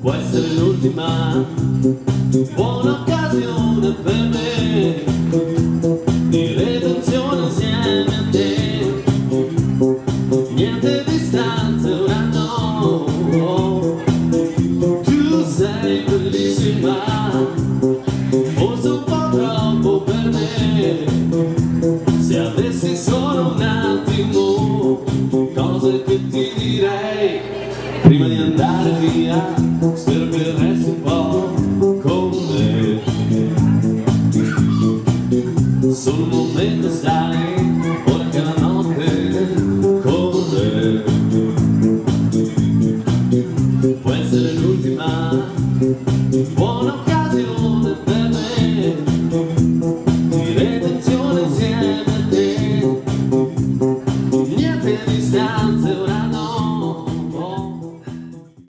può essere l'ultima buona occasione per me di redenzione insieme a te. Niente distanze ora no tu sei bellissima forse un po' troppo per me. Se avessi solo un attimo cose che ti direi prima di andare via sperperesti un po' con me solo un momento sai ora la notte corre. Può essere l'ultima buona occasione